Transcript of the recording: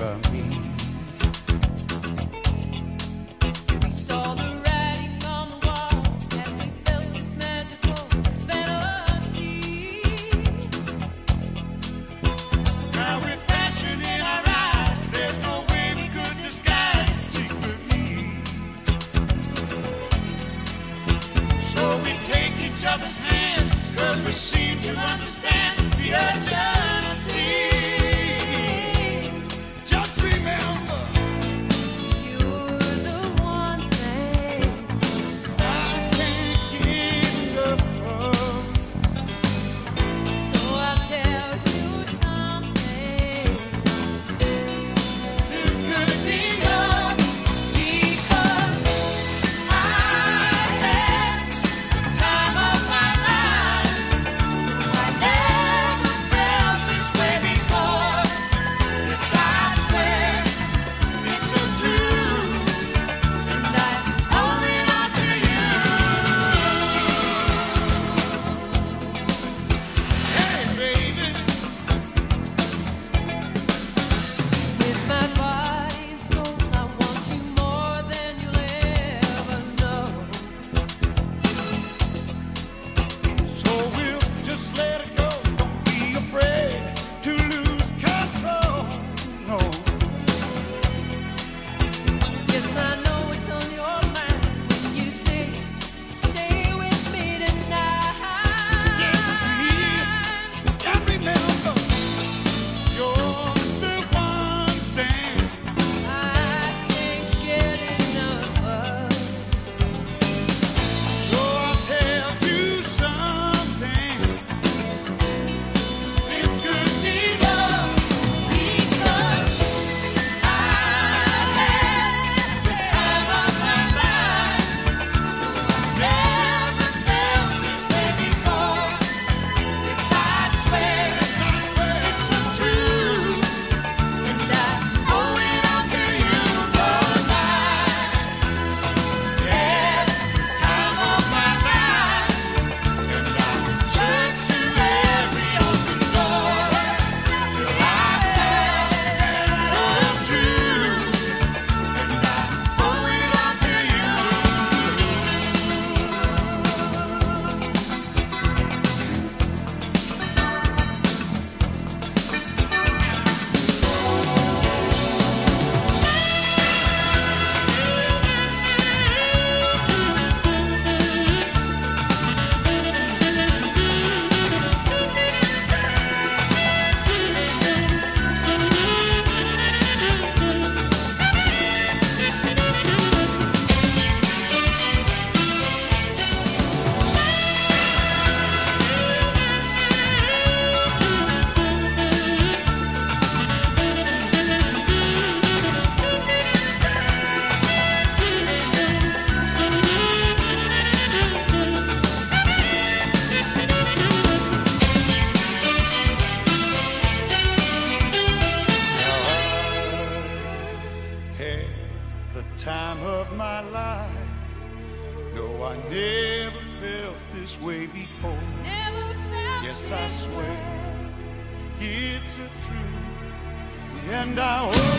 me. We saw the writing on the wall as we felt this magical fantasy. Now with passion in our eyes, there's no way we could disguise. So we take each other's we seem to understand the urgency. Oh, I never felt this way before. yes, I swear. Way. It's a truth, and I